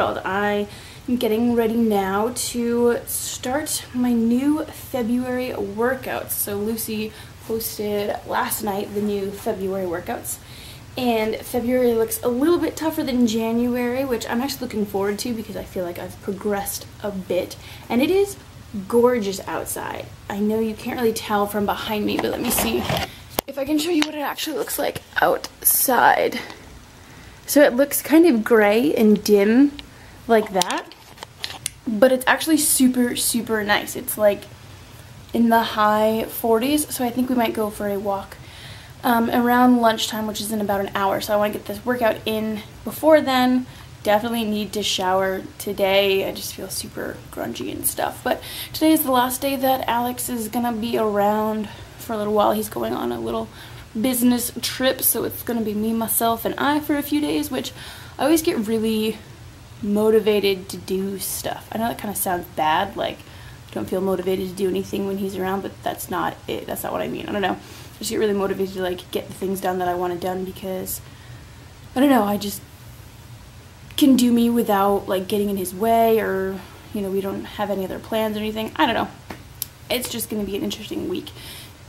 world. I am getting ready now to start my new February workouts. So Lucy posted last night the new February workouts. And February looks a little bit tougher than January, which I'm actually looking forward to because I feel like I've progressed a bit. And it is gorgeous outside. I know you can't really tell from behind me, but let me see if I can show you what it actually looks like outside. So it looks kind of gray and dim like that, but it's actually super, super nice. It's like in the high 40s, so I think we might go for a walk um, around lunchtime, which is in about an hour. So I want to get this workout in before then. Definitely need to shower today. I just feel super grungy and stuff. But today is the last day that Alex is going to be around for a little while. He's going on a little business trip, so it's going to be me, myself, and I for a few days, which I always get really motivated to do stuff. I know that kind of sounds bad, like don't feel motivated to do anything when he's around, but that's not it. That's not what I mean. I don't know. I just get really motivated to like get the things done that I want to done because I don't know, I just can do me without like getting in his way or you know, we don't have any other plans or anything. I don't know. It's just going to be an interesting week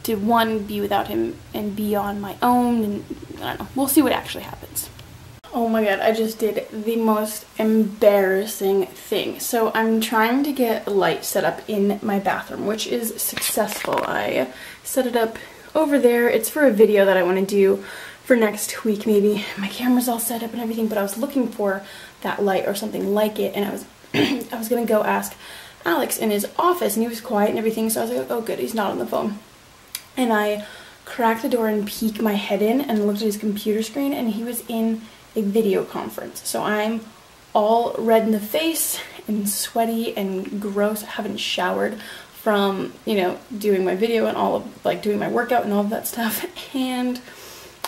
to one be without him and be on my own and I don't know. We'll see what actually happens. Oh my god, I just did the most embarrassing thing. So I'm trying to get a light set up in my bathroom, which is successful. I set it up over there. It's for a video that I want to do for next week maybe. My camera's all set up and everything, but I was looking for that light or something like it and I was I was gonna go ask Alex in his office and he was quiet and everything so I was like oh good he's not on the phone and I cracked the door and peeked my head in and looked at his computer screen and he was in a video conference. So I'm all red in the face and sweaty and gross. I haven't showered from, you know, doing my video and all of, like, doing my workout and all of that stuff. And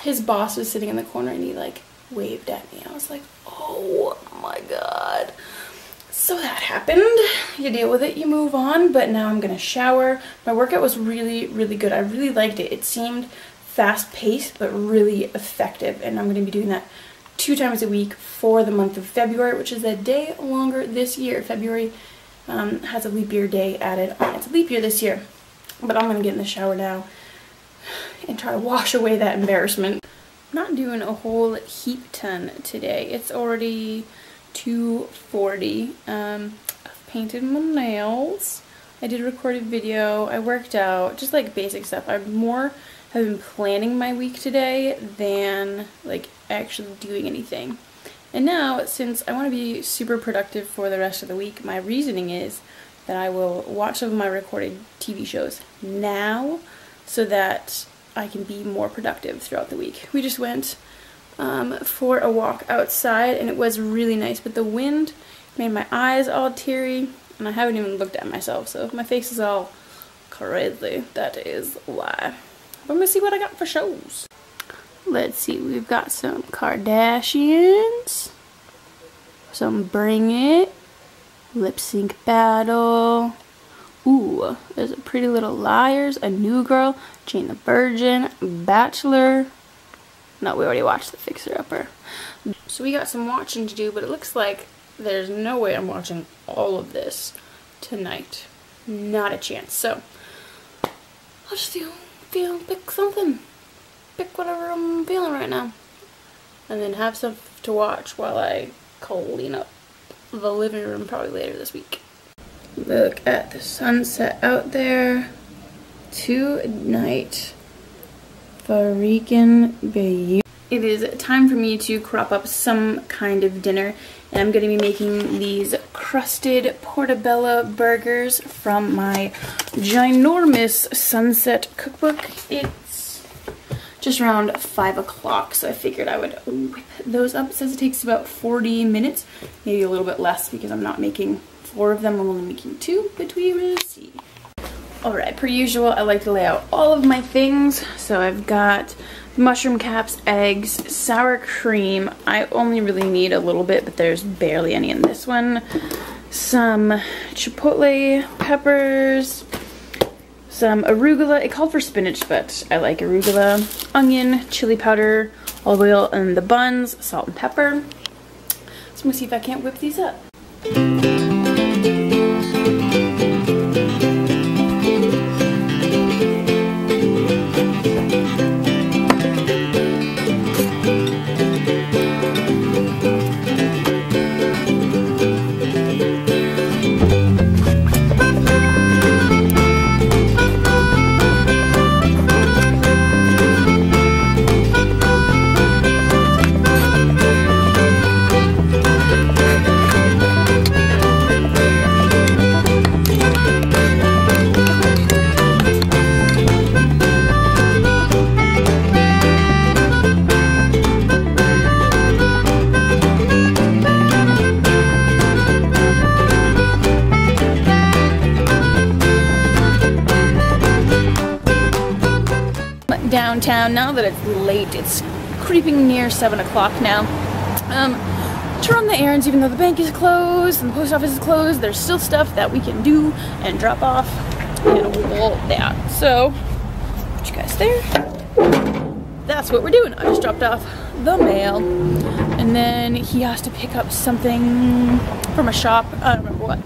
his boss was sitting in the corner and he, like, waved at me. I was like, oh my god. So that happened. You deal with it, you move on, but now I'm gonna shower. My workout was really, really good. I really liked it. It seemed fast-paced, but really effective, and I'm gonna be doing that two times a week for the month of February, which is a day longer this year. February um, has a leap year day added on. It's a leap year this year, but I'm gonna get in the shower now and try to wash away that embarrassment. I'm not doing a whole heap ton today. It's already 240. Um, I've painted my nails. I did record a recorded video. I worked out, just like basic stuff. I'm more have been planning my week today than like actually doing anything. And now, since I want to be super productive for the rest of the week, my reasoning is that I will watch some of my recorded TV shows now so that I can be more productive throughout the week. We just went um, for a walk outside and it was really nice but the wind made my eyes all teary and I haven't even looked at myself so my face is all crazy that is why but I'm see what I got for shows let's see we've got some Kardashians some Bring It Lip Sync Battle Ooh, there's a Pretty Little Liars, A New Girl, Jane the Virgin, Bachelor, no, we already watched The Fixer Upper. So we got some watching to do, but it looks like there's no way I'm watching all of this tonight. Not a chance. So I'll just feel, feel, pick something. Pick whatever I'm feeling right now. And then have stuff to watch while I clean up the living room probably later this week. Look at the sunset out there tonight freaking beautiful. It is time for me to crop up some kind of dinner and I'm going to be making these crusted portobello burgers from my ginormous sunset cookbook. It's just around 5 o'clock so I figured I would whip those up. It says it takes about 40 minutes, maybe a little bit less because I'm not making four of them, I'm only making two, but we will see. Alright, per usual, I like to lay out all of my things. So I've got mushroom caps, eggs, sour cream. I only really need a little bit, but there's barely any in this one. Some chipotle peppers, some arugula. It called for spinach, but I like arugula. Onion, chili powder, olive oil, and the buns, salt and pepper. So I'm gonna see if I can't whip these up. Downtown now that it's late. It's creeping near 7 o'clock now. Um, to run the errands, even though the bank is closed and the post office is closed, there's still stuff that we can do and drop off and all that. So, put you guys there. That's what we're doing. I just dropped off the mail and then he has to pick up something from a shop. I don't remember what.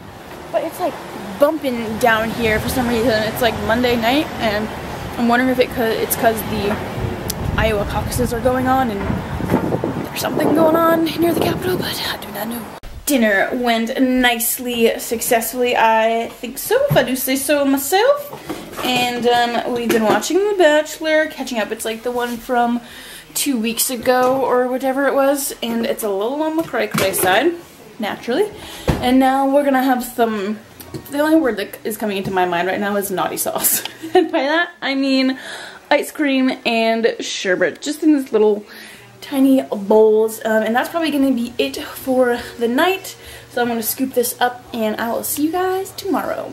But it's like bumping down here for some reason. It's like Monday night and I'm wondering if it could, it's because the Iowa caucuses are going on and there's something going on near the Capitol, but I do not know. Dinner went nicely, successfully, I think so, if I do say so myself. And um, we've been watching The Bachelor, catching up. It's like the one from two weeks ago or whatever it was, and it's a little on the cray cray side, naturally. And now we're gonna have some the only word that is coming into my mind right now is naughty sauce. and by that, I mean ice cream and sherbet, just in these little tiny bowls. Um, and that's probably gonna be it for the night. So I'm gonna scoop this up and I will see you guys tomorrow.